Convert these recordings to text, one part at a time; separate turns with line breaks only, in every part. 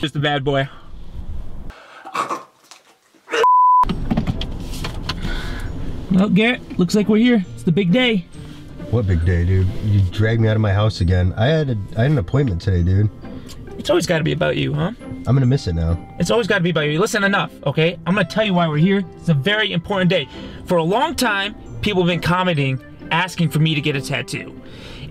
Just a bad boy. Well, Garrett, looks like we're here. It's the big day.
What big day, dude? You dragged me out of my house again. I had a, I had an appointment today, dude.
It's always got to be about you, huh?
I'm gonna miss it now.
It's always got to be about you. Listen, enough, okay? I'm gonna tell you why we're here. It's a very important day. For a long time, people have been commenting, asking for me to get a tattoo.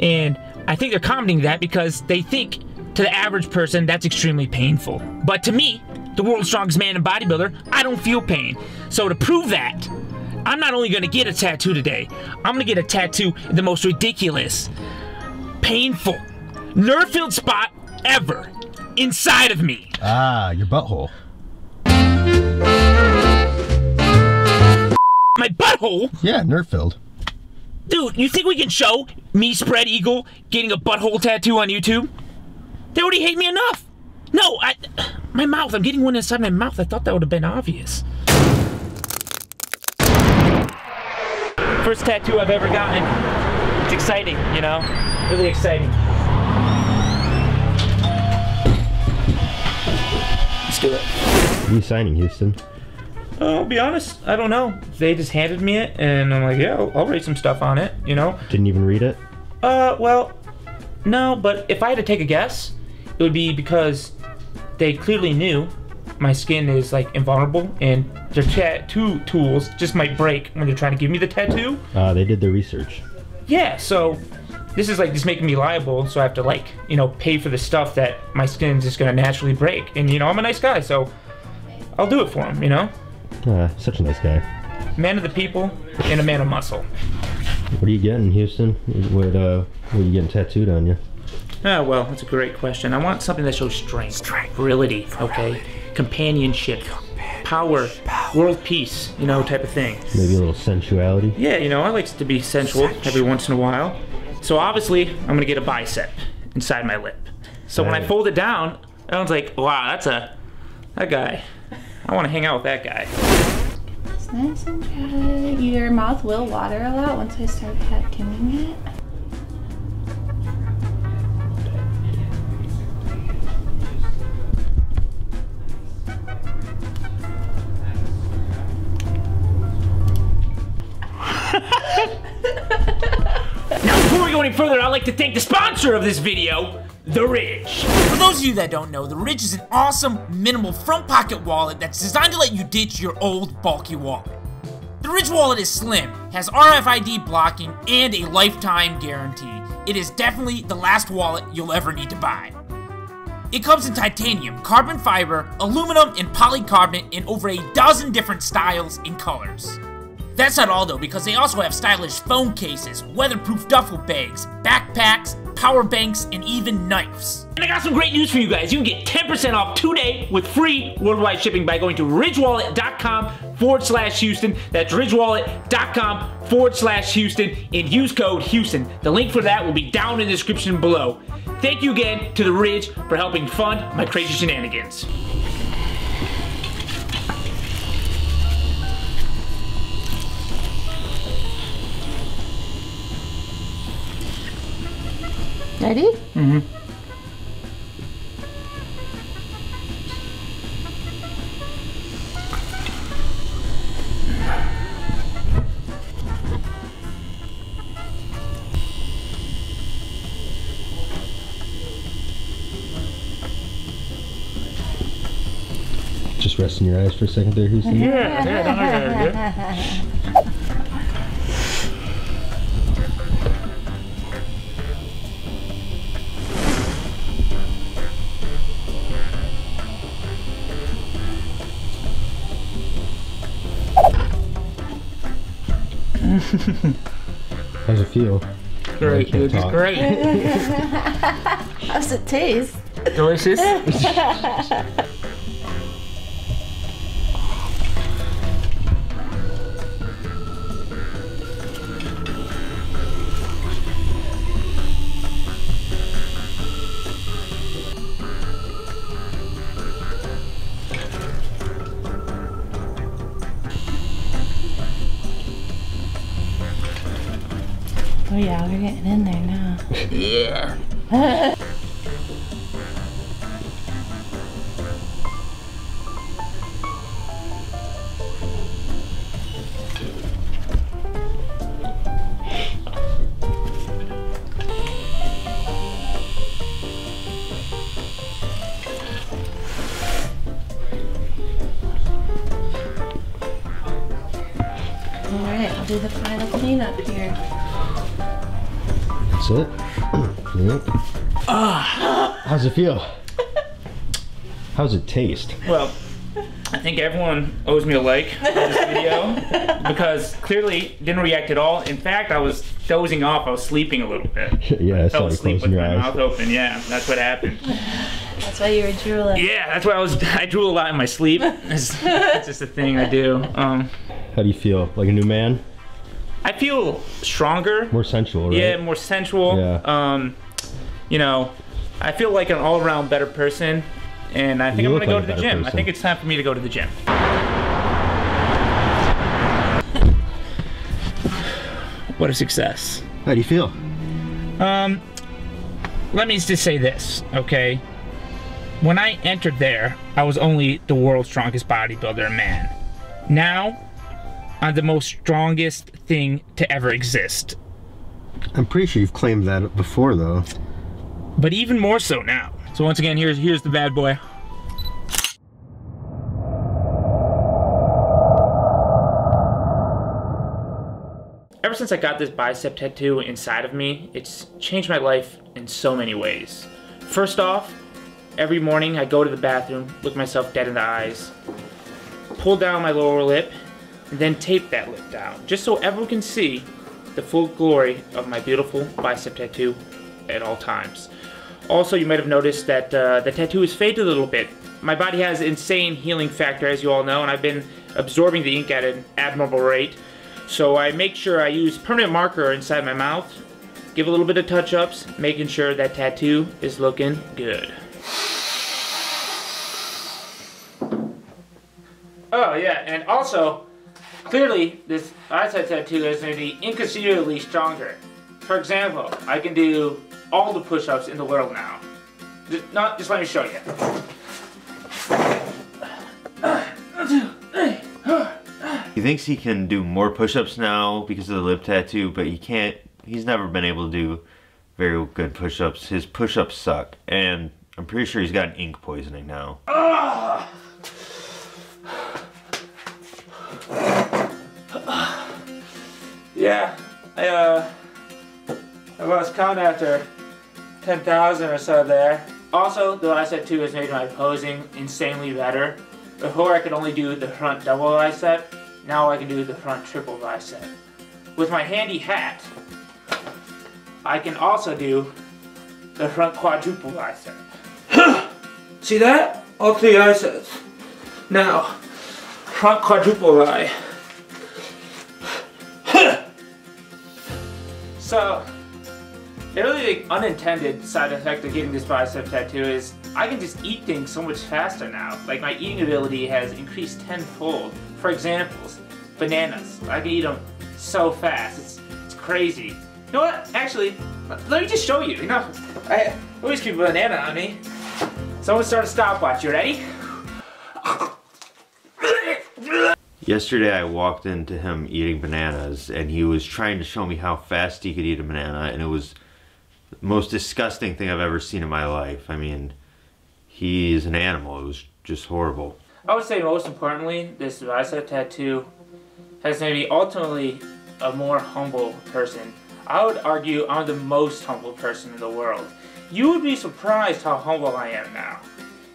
And I think they're commenting that because they think to the average person that's extremely painful. But to me, the world's strongest man and bodybuilder, I don't feel pain. So to prove that, I'm not only gonna get a tattoo today, I'm gonna get a tattoo in the most ridiculous, painful, nerve-filled spot ever inside of me.
Ah, your butthole.
My butthole?
Yeah, nerve filled.
Dude, you think we can show me, Spread Eagle, getting a butthole tattoo on YouTube? They already hate me enough. No, I, my mouth. I'm getting one inside my mouth. I thought that would have been obvious. First tattoo I've ever gotten. It's exciting, you know? Really exciting. Let's do it.
What are you signing, Houston?
Uh, I'll be honest, I don't know. They just handed me it, and I'm like, yeah, I'll, I'll write some stuff on it, you know?
Didn't even read it?
Uh, well, no, but if I had to take a guess, it would be because they clearly knew my skin is like invulnerable and their tattoo tools just might break when they're trying to give me the tattoo.
Uh, they did their research.
Yeah, so this is like just making me liable, so I have to like, you know, pay for the stuff that my skin's just gonna naturally break. And you know, I'm a nice guy, so I'll do it for him, you know?
Ah, such a nice guy.
Man of the people and a man of muscle.
What are you getting, Houston? What, uh, what are you getting tattooed on you?
Ah, well, that's a great question. I want something that shows strength, virility, okay, companionship, power, world peace, you know, type of thing.
Maybe a little sensuality?
Yeah, you know, I like to be sensual every once in a while. So obviously, I'm gonna get a bicep inside my lip. So when I fold it down, everyone's like, "Wow, that's a that guy. I want to hang out with that guy."
It's nice and dry. Your mouth will water a lot once I start vacuuming it.
I'd like to thank the sponsor of this video, The Ridge. For those of you that don't know, The Ridge is an awesome, minimal front pocket wallet that's designed to let you ditch your old, bulky wallet. The Ridge wallet is slim, has RFID blocking, and a lifetime guarantee. It is definitely the last wallet you'll ever need to buy. It comes in titanium, carbon fiber, aluminum, and polycarbonate in over a dozen different styles and colors. That's not all though, because they also have stylish phone cases, weatherproof duffel bags, backpacks, power banks, and even knives. And I got some great news for you guys. You can get 10% off today with free worldwide shipping by going to ridgewallet.com forward slash Houston. That's ridgewallet.com forward slash Houston and use code Houston. The link for that will be down in the description below. Thank you again to The Ridge for helping fund my crazy shenanigans.
Ready?
Mm-hmm.
Just resting your eyes for a second there, Houston?
Yeah, yeah,
How's it feel?
Great, dude. It's
talk.
great.
How's it taste?
Delicious.
Oh, yeah, we're getting in there now.
yeah.
All right, I'll do the final cleanup here.
That's it. yep. How's it feel? How's it taste?
Well, I think everyone owes me a like for this video because clearly didn't react at all. In fact, I was dozing off. I was sleeping a little bit.
yeah, I
fell asleep with
your
my
eyes.
mouth open. Yeah, that's what happened.
That's why you were drooling.
Yeah, that's why I was. I drool a lot in my sleep. It's, it's just a thing I do. Um,
How do you feel? Like a new man?
I feel stronger.
More sensual, right?
Yeah, more sensual.
Yeah.
Um, you know, I feel like an all-around better person, and I think
You
I'm
look
gonna go to the
better
gym. I think it's time for me to go to the gym. what a success.
How do you feel?
Um, let me just say this, okay? When I entered there, I was only the world's strongest bodybuilder man. Now, I'm the most strongest thing to ever exist.
I'm pretty sure you've claimed that before, though.
But even more so now. So once again, here's here's the bad boy. Ever since I got this bicep tattoo inside of me, it's changed my life in so many ways. First off, every morning I go to the bathroom, look myself dead in the eyes, pull down my lower lip, and then tape that lip down, just so everyone can see the full glory of my beautiful bicep tattoo at all times. Also, you might have noticed that uh, the tattoo is faded a little bit. My body has insane healing factor, as you all know, and I've been absorbing the ink at an admirable rate. So I make sure I use permanent marker inside my mouth, give a little bit of touch-ups, making sure that tattoo is looking good. Oh yeah, and also, clearly this bicep tattoo is going to be inconsiderably stronger. For example, I can do all the push-ups in the world now. Just, not, just let me show you.
He thinks he can do more push-ups now because of the lip tattoo, but he can't. He's never been able to do very good push-ups. His push-ups suck, and I'm pretty sure he's got ink poisoning now.
Yeah, I uh, I lost count after 10,000 or so there. Also, the bicep two has made my posing insanely better. Before I could only do the front double bicep, now I can do the front triple bicep. With my handy hat, I can also do the front quadruple bicep. See that? All three biceps. Now, front quadruple eye. So, the really unintended side effect of getting this bicep tattoo is I can just eat things so much faster now. Like my eating ability has increased tenfold. For examples, bananas. I can eat them so fast. It's it's crazy. You know what? Actually, let let me just show you. You know, I always keep a banana on me. Someone start a stopwatch. You ready?
Yesterday I walked into him eating bananas, and he was trying to show me how fast he could eat a banana, and it was the most disgusting thing I've ever seen in my life. I mean, he's an animal. It was just horrible.
I would say most importantly, this bicep tattoo has made me ultimately a more humble person. I would argue I'm the most humble person in the world. You would be surprised how humble I am now.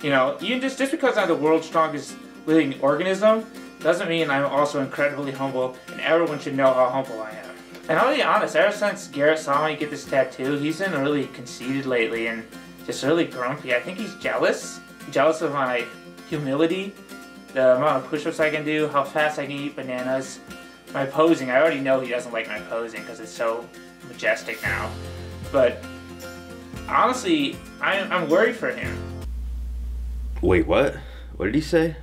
You know, even just, just because I'm the world's strongest living organism doesn't mean I'm also incredibly humble and everyone should know how humble I am. And I'll be honest, ever since Garrett saw me get this tattoo, he's been really conceited lately and just really grumpy. I think he's jealous. Jealous of my humility, the amount of push-ups I can do, how fast I can eat bananas, my posing. I already know he doesn't like my posing because it's so majestic now. But honestly, I'm, I'm worried for him.
Wait, what? What did he say?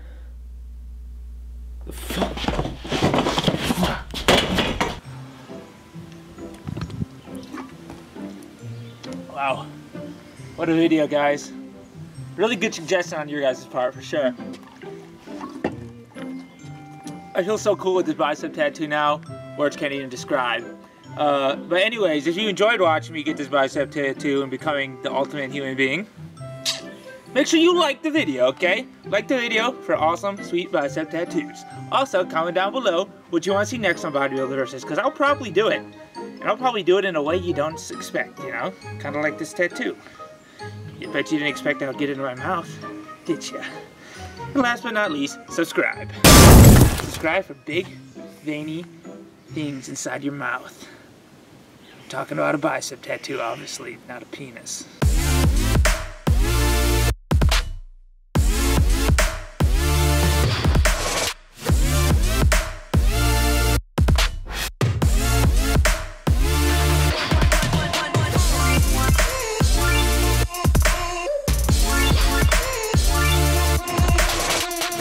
Wow. What a video, guys. Really good suggestion on your guys' part, for sure. I feel so cool with this bicep tattoo now. Words can't even describe. Uh, but anyways, if you enjoyed watching me get this bicep tattoo and becoming the ultimate human being, make sure you like the video, okay? Like the video for awesome, sweet bicep tattoos. Also, comment down below what you want to see next on Bodybuilder Versus, because I'll probably do it. And I'll probably do it in a way you don't expect, you know? Kind of like this tattoo. I bet you didn't expect I would get into my mouth, did ya? And last but not least, subscribe. Subscribe for big, veiny things inside your mouth. I'm talking about a bicep tattoo, obviously, not a penis.